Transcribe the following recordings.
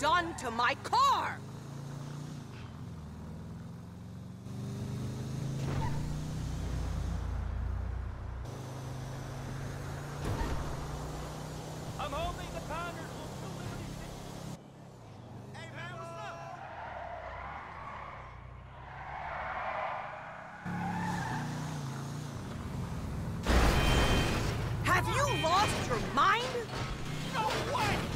done to my car! I'm hoping the pounders will deliver these Hey, man, what's up? Have you lost your mind? No way!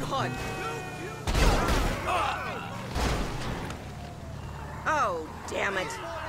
Hood. Oh, damn it.